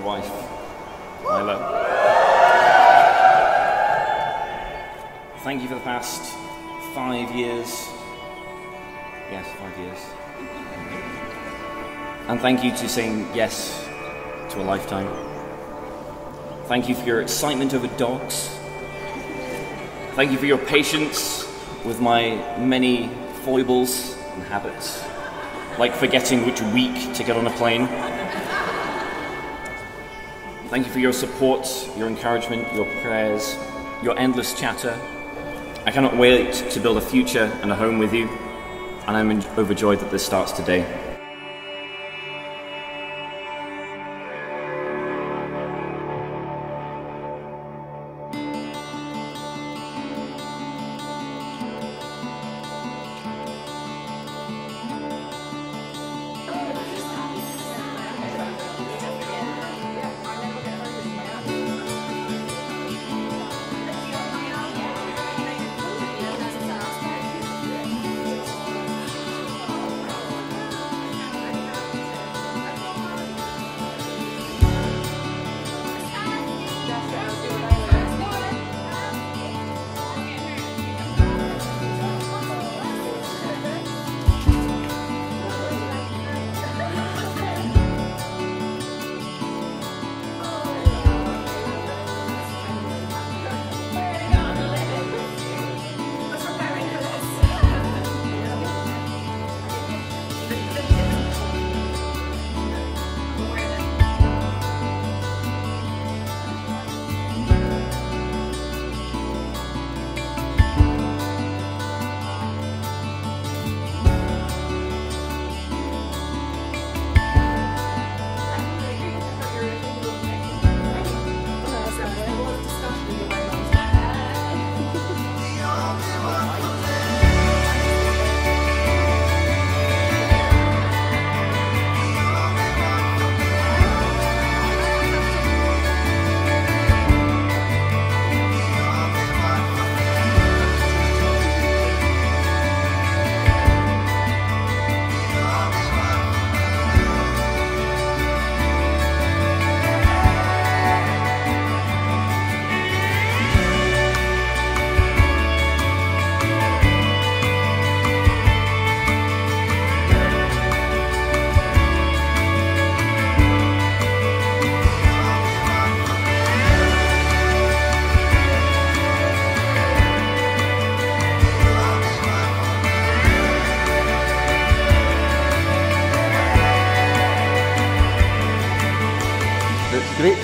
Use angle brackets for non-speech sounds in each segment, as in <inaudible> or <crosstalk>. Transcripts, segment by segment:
my wife, Isla. Thank you for the past five years. Yes, five years. And thank you to saying yes to a lifetime. Thank you for your excitement over dogs. Thank you for your patience with my many foibles and habits, like forgetting which week to get on a plane. Thank you for your support, your encouragement, your prayers, your endless chatter. I cannot wait to build a future and a home with you, and I'm overjoyed that this starts today.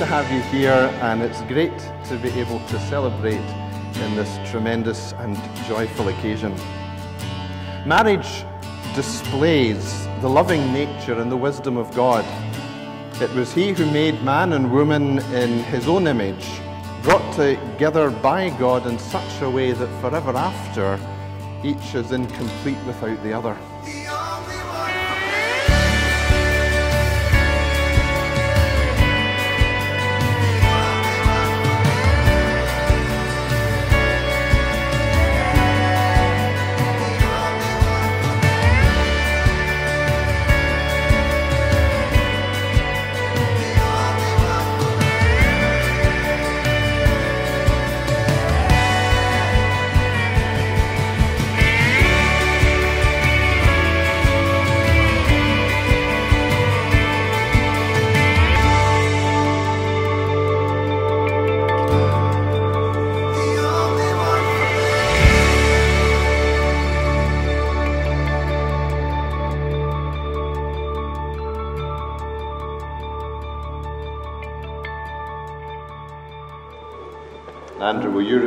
To have you here, and it's great to be able to celebrate in this tremendous and joyful occasion. Marriage displays the loving nature and the wisdom of God. It was He who made man and woman in His own image, brought together by God in such a way that forever after, each is incomplete without the other.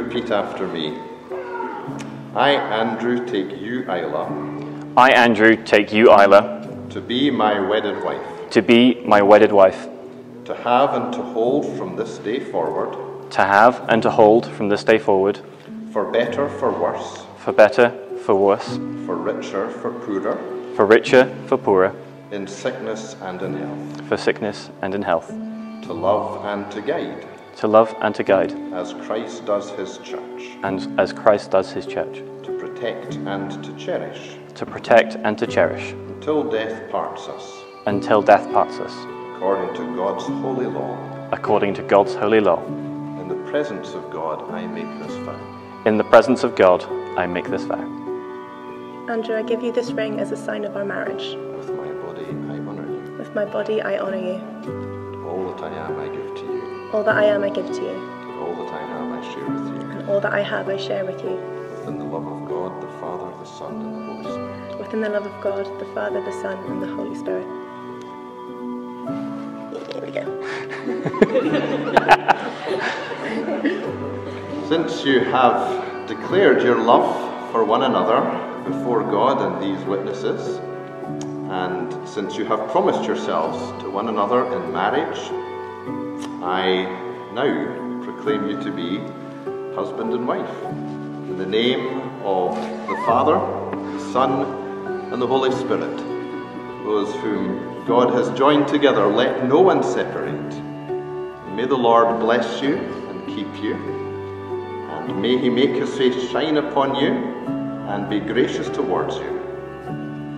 Repeat after me? I, Andrew, take you, Isla, I, Andrew, take you, Isla, to be my wedded wife, to be my wedded wife, to have and to hold from this day forward, to have and to hold from this day forward, for better, for worse, for better, for worse, for richer, for poorer, for richer, for poorer, in sickness and in health, for sickness and in health, to love and to guide, to love and to guide, as Christ does his church, and as Christ does his church, to protect and to cherish, to protect and to cherish, until death parts us, until death parts us, according to God's holy law. according to God's holy law. In the presence of God, I make this vow. In the presence of God, I make this vow. Andrew, I give you this ring as a sign of our marriage. With my body, I honor you. With my body, I honour you. All that I am, I give you. All that I am, I give to you. All that I have, I share with you. And all that I have, I share with you. Within the love of God, the Father, the Son, and the Holy Spirit. Within the love of God, the Father, the Son, and the Holy Spirit. Here we go. <laughs> Since you have declared your love for one another before God and these witnesses, and since you have promised yourselves to one another in marriage, I now proclaim you to be husband and wife. In the name of the Father, the Son, and the Holy Spirit, those whom God has joined together, let no one separate. May the Lord bless you and keep you. And may he make his face shine upon you and be gracious towards you.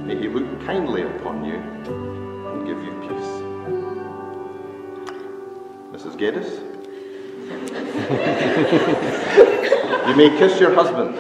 May he look kindly upon you Mrs. Geddes? <laughs> you may kiss your husband.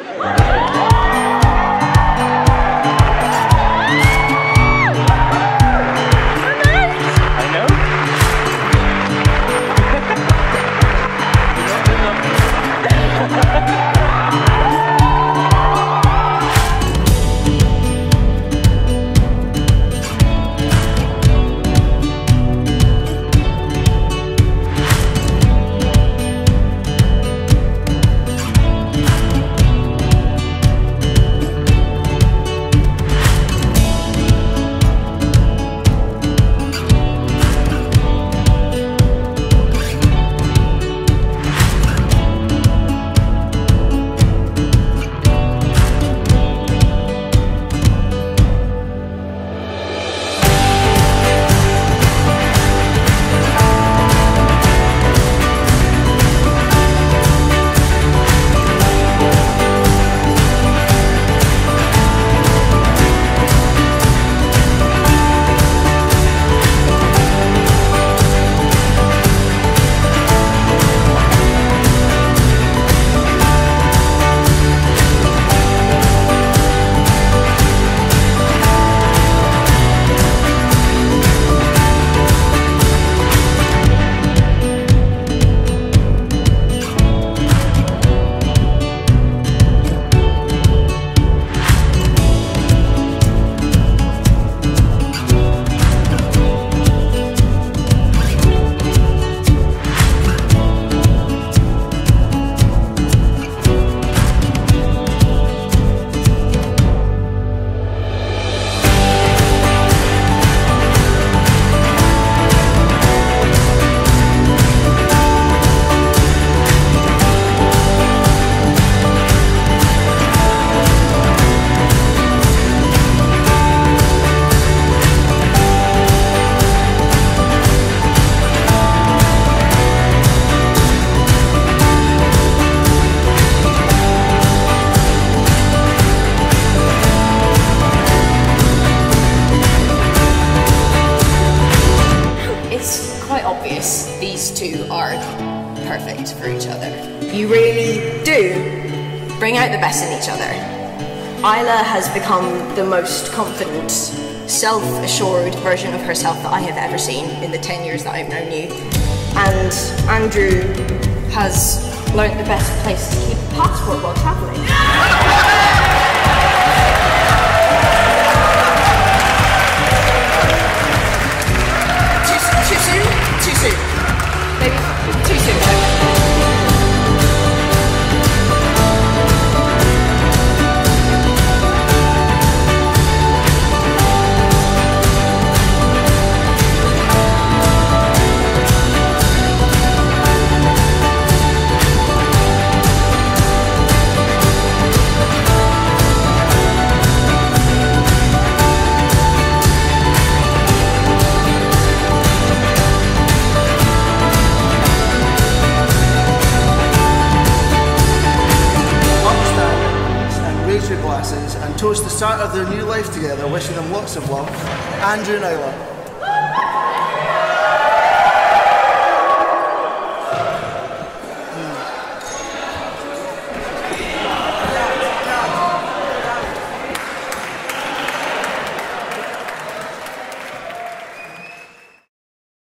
The best in each other. Isla has become the most confident, self assured version of herself that I have ever seen in the 10 years that I've known you. And Andrew has learnt the best place to keep a passport while travelling. <laughs> their new life together, wishing them lots of love. Andrew and Isla.